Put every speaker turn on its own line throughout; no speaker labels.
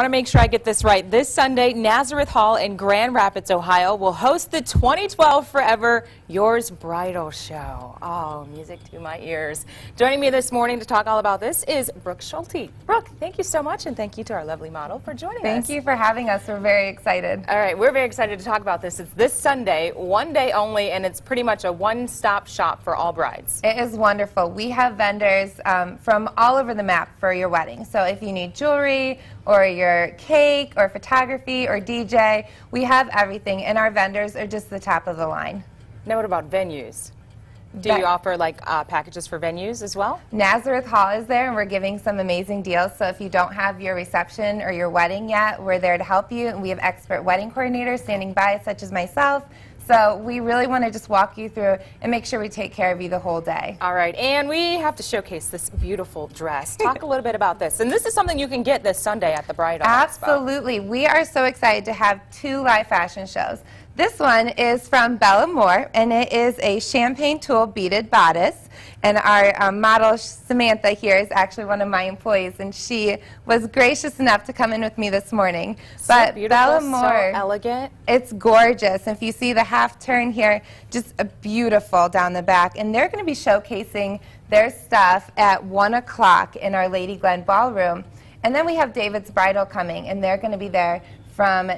I want to make sure I get this right. This Sunday, Nazareth Hall in Grand Rapids, Ohio will host the 2012 Forever Yours Bridal Show. Oh, music to my ears. Joining me this morning to talk all about this is Brooke Schulte. Brooke, thank you so much, and thank you to our lovely model for joining
thank
us.
Thank you for having us. We're very excited.
All right, we're very excited to talk about this. It's this Sunday, one day only, and it's pretty much a one-stop shop for all brides.
It is wonderful. We have vendors um, from all over the map for your wedding. So if you need jewelry or your cake or photography or DJ. We have everything, and our vendors are just the top of the line.
Now, what about venues? Do you offer like uh, packages for venues as well?
Nazareth Hall is there, and we're giving some amazing deals. So if you don't have your reception or your wedding yet, we're there to help you. And we have expert wedding coordinators standing by, such as myself, so we really want to just walk you through and make sure we take care of you the whole day.
All right, and we have to showcase this beautiful dress. Talk a little bit about this. And this is something you can get this Sunday at the Bridal
Absolutely.
Expo.
We are so excited to have two live fashion shows. This one is from Bella Moore, and it is a champagne tulle beaded bodice. And our um, model, Samantha, here is actually one of my employees, and she was gracious enough to come in with me this morning.
So but Bella Moore, so elegant.
It's gorgeous. If you see the half turn here, just a beautiful down the back. And they're going to be showcasing their stuff at 1 o'clock in our Lady Glen Ballroom. And then we have David's Bridal coming, and they're going to be there from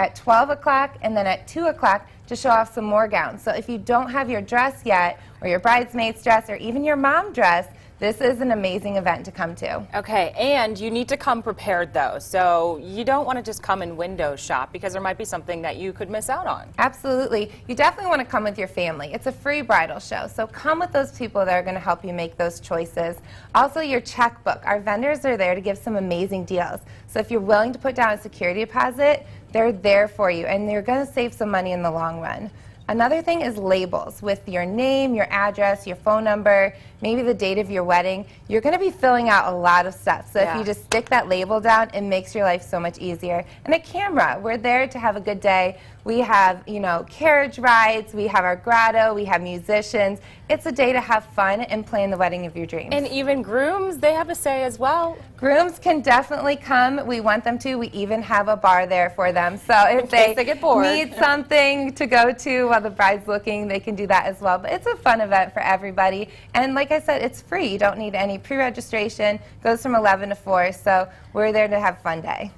at 12 o'clock and then at 2 o'clock to show off some more gowns. So if you don't have your dress yet, or your bridesmaid's dress, or even your mom dress, this is an amazing event to come to.
Okay, and you need to come prepared though. So you don't want to just come and window shop because there might be something that you could miss out on.
Absolutely. You definitely want to come with your family. It's a free bridal show. So come with those people that are going to help you make those choices. Also, your checkbook. Our vendors are there to give some amazing deals. So if you're willing to put down a security deposit, they're there for you and you're going to save some money in the long run. Another thing is labels with your name, your address, your phone number, maybe the date of your wedding. You're going to be filling out a lot of stuff. So yeah. if you just stick that label down, it makes your life so much easier. And a camera. We're there to have a good day. We have, you know, carriage rides, we have our grotto, we have musicians. It's a day to have fun and plan the wedding of your dreams.
And even grooms, they have a say as well.
Grooms can definitely come. We want them to. We even have a bar there for them. So if they,
they
need something to go to while the bride's looking, they can do that as well. But it's a fun event for everybody. And like I said, it's free. You don't need any pre-registration. Goes from 11 to 4. So we're there to have fun day.